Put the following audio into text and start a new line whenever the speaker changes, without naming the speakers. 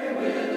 Amen.